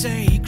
say